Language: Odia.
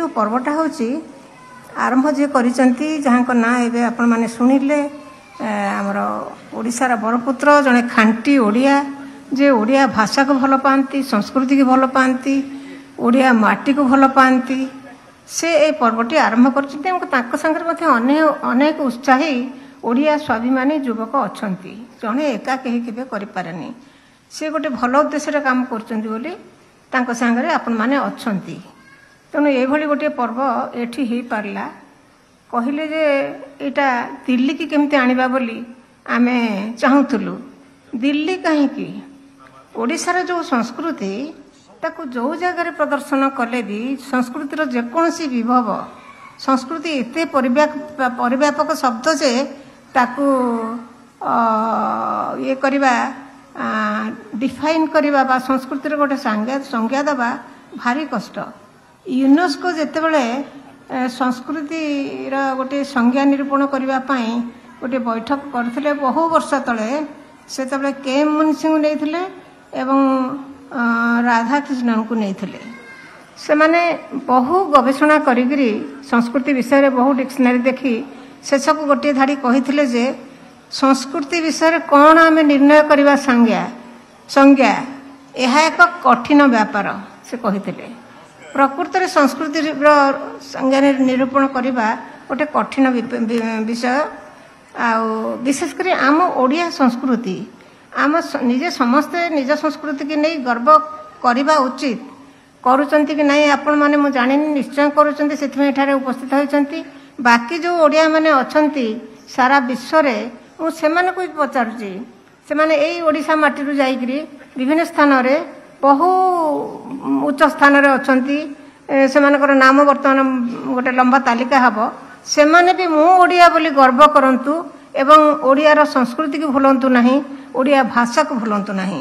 ଯେଉଁ ପର୍ବଟା ହେଉଛି ଆରମ୍ଭ ଯିଏ କରିଛନ୍ତି ଯାହାଙ୍କ ନାଁ ଏବେ ଆପଣମାନେ ଶୁଣିଲେ ଏ, ଆମର ଓଡ଼ିଶାର ବରପୁତ୍ର ଜଣେ ଖାଣ୍ଟି ଓଡ଼ିଆ ଯେ ଓଡ଼ିଆ ଭାଷାକୁ ଭଲ ପାଆନ୍ତି ସଂସ୍କୃତିକୁ ଭଲ ପାଆନ୍ତି ଓଡ଼ିଆ ମାଟିକୁ ଭଲ ପାଆନ୍ତି ସେ এই ପର୍ବଟି ଆରମ୍ଭ କରିଛନ୍ତି। ଏବଂ ତାଙ୍କ ସାଙ୍ଗରେ ମଧ୍ୟ ଅନେକ ଅନେକ ଉତ୍ସାହୀ ଓଡ଼ିଆ ସ୍ୱାଭିମାନୀ ଯୁବକ ଅଛନ୍ତି। ଜଣେ ଏକା କେହି କେବେ କରିପାରେନି। ସେ ଗୋଟେ ଭଲ ଉଦ୍ଦେଶ୍ୟରେ କାମ କରୁଛନ୍ତି ବୋଲି ତାଙ୍କ ସାଙ୍ଗରେ ଆପଣମାନେ ଅଛନ୍ତି। ତେଣୁ ଏଇଭଳି ଗୋଟିଏ ପର୍ବ ଏଠି ହେଇପାରିଲା। କହିଲେ ଯେ ଏଇଟା ଦିଲ୍ଲୀକି କେମିତି ଆଣିବା ବୋଲି ଆମେ ଚାହୁଁଥିଲୁ। ଦିଲ୍ଲୀ କାହିଁକି? ଓଡ଼ିଶାର ଯେଉଁ ସଂସ୍କୃତି ତାକୁ ଯେଉଁ ଜାଗାରେ ପ୍ରଦର୍ଶନ କଲେ ବି ସଂସ୍କୃତିର ଯେକୌଣସି ବିଭବ ସଂସ୍କୃତି ଏତେ ପରିବ୍ୟା ପରିବ୍ୟାପକ ଶବ୍ଦ ଯେ ତାକୁ ଇଏ କରିବା ଡିଫାଇନ୍ କରିବା ବା ସଂସ୍କୃତିର ଗୋଟେ ସଂଜ୍ଞା ଦେବା ଭାରି କଷ୍ଟ। ୟୁନେସ୍କୋ ଯେତେବେଳେ ସଂସ୍କୃତିର ଗୋଟେ ସଂଜ୍ଞା ନିରୂପଣ କରିବା ପାଇଁ ଗୋଟେ ବୈଠକ କରିଥିଲେ ବହୁ ବର୍ଷ ତଳେ ସେତେବେଳେ କେ ଏମ୍ ମୁନିସିଙ୍କୁ ନେଇଥିଲେ ଏବଂ ଅ, ରାଧାକୃଷ୍ଣନଙ୍କୁ ନେଇଥିଲେ। ସେମାନେ ବହୁ ଗବେଷଣା କରିକିରି ସଂସ୍କୃତି ବିଷୟରେ ବହୁ ଡିକ୍ସନାରୀ ଦେଖି ଶେଷକୁ ଗୋଟିଏ ଧାଡ଼ି କହିଥିଲେ ଯେ ସଂସ୍କୃତି ବିଷୟରେ କ'ଣ ଆମେ ନିର୍ଣ୍ଣୟ କରିବା ସଂଜ୍ଞା ସଂଜ୍ଞା ଏହା ଏକ କଠିନ ବ୍ୟାପାର ସେ କହିଥିଲେ। ପ୍ରକୃତରେ ସଂସ୍କୃତିର ସଂଜ୍ଞା ନିରୂପଣ କରିବା ଗୋଟେ କଠିନ ବି- ବି- ବିଷୟ। ଆଉ ବିଶେଷ କରି ଆମ ଓଡ଼ିଆ ସଂସ୍କୃତି ଆମ ସ- ନିଜେ ସମସ୍ତେ ନିଜ ସଂସ୍କୃତିକି ନେଇ ଗର୍ବ କରିବା ଉଚିତ। କରୁଛନ୍ତି କି ନାହିଁ ଆପଣମାନେ ମୁଁ ଜାଣିନି ନିଶ୍ଚୟ କରୁଛନ୍ତି ସେଥିପାଇଁ ଏଠାରେ ଉପସ୍ଥିତ ହୋଇଛନ୍ତି। ବାକି ଯେଉଁ ଓଡ଼ିଆମାନେ ଅଛନ୍ତି ସାରା ବିଶ୍ୱରେ ମୁଁ ସେମାନଙ୍କୁ ବି ପଚାରୁଛି। ସେମାନେ ଏଇ ଓଡ଼ିଶା ମାଟିରୁ ଯାଇକରି ବିଭିନ୍ନ ସ୍ଥାନରେ ବହୁ ଉଚ୍ଚ ସ୍ଥାନରେ ଅଛନ୍ତି ସେମାନଙ୍କର ନାମ ବର୍ତ୍ତମାନ ଗୋଟେ ଲମ୍ବା ତାଲିକା ହେବ। ସେମାନେ ବି ମୁଁ ଓଡ଼ିଆ ବୋଲି ଗର୍ବ କରନ୍ତୁ ଏବଂ ଓଡ଼ିଆର ସଂସ୍କୃତିକୁ ଭୁଲନ୍ତୁ ନାହିଁ ଓଡ଼ିଆ ଭାଷାକୁ ଭୁଲନ୍ତୁ ନାହିଁ।